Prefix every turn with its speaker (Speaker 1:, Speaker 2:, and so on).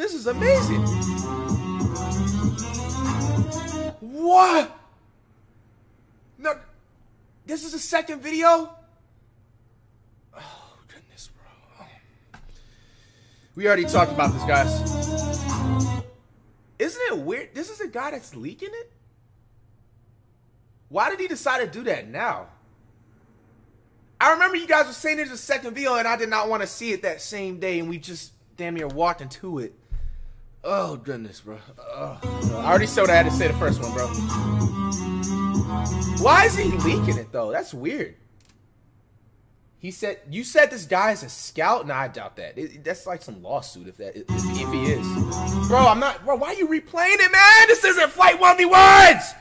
Speaker 1: This is amazing. What? No, this is the second video? Oh, goodness, bro. We already talked about this, guys. Isn't it weird? This is the guy that's leaking it? Why did he decide to do that now? I remember you guys were saying there's a second video and I did not want to see it that same day and we just damn near walked into it. Oh goodness, bro. Ugh. I already said what I had to say the first one, bro. Why is he leaking it though? That's weird. He said you said this guy is a scout. No, I doubt that. It, that's like some lawsuit if that if, if he is. Bro, I'm not. Bro, why are you replaying it, man? This isn't Fight One v Ones.